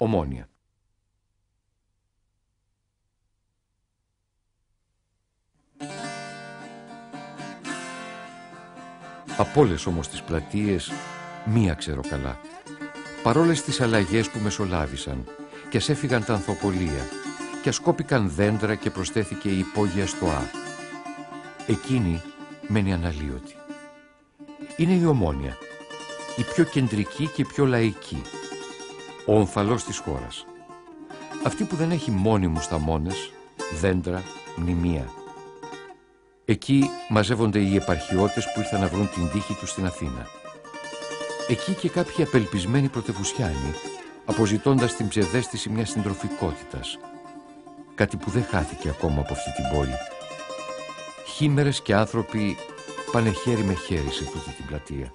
Ομόνια. Από όλες όμως τις πλατείες μία ξέρω καλά. Παρόλες τις αλλαγές που μεσολάβησαν και ας έφυγαν τα ανθοπολία και ασκόπηκαν δέντρα και προσθέθηκε η υπόγεια στοά. Εκείνη μένει αναλύωτη. Είναι η Ομόνια, η πιο κεντρική και πιο λαϊκή, ο ομφαλός της χώρας. Αυτή που δεν έχει μόνιμους θαμώνες, δέντρα, μνημεία. Εκεί μαζεύονται οι επαρχιώτες που ήρθαν να βρουν την τύχη τους στην Αθήνα. Εκεί και κάποιοι απελπισμένοι πρωτευουσιάνοι, αποζητώντας την ψευδέστηση μιας συντροφικότητας. Κάτι που δεν χάθηκε ακόμα από αυτή την πόλη. Χήμερες και άνθρωποι πάνε χέρι με χέρι σε τούτη την πλατεία.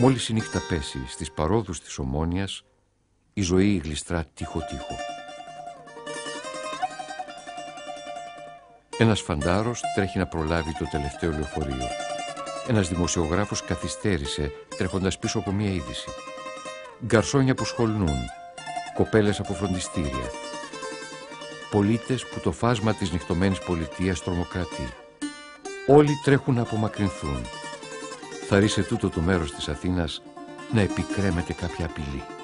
Μόλις η νύχτα πέσει στις παρόδους της Ομόνιας, η ζωή γλιστρά τείχο-τείχο. Ένας φαντάρος τρέχει να προλάβει το τελευταίο λεωφορείο. Ένας δημοσιογράφος καθυστέρησε τρέχοντας πίσω από μία είδηση. Γκαρσόνια που σχολνούν, κοπέλες από φροντιστήρια. Πολίτες που το φάσμα της νυχτωμένης πολιτείας τρομοκρατεί. Όλοι τρέχουν να απομακρυνθούν. Θα ρίσε τούτο το μέρος της Αθήνας να επικρέμεται κάποια απειλή.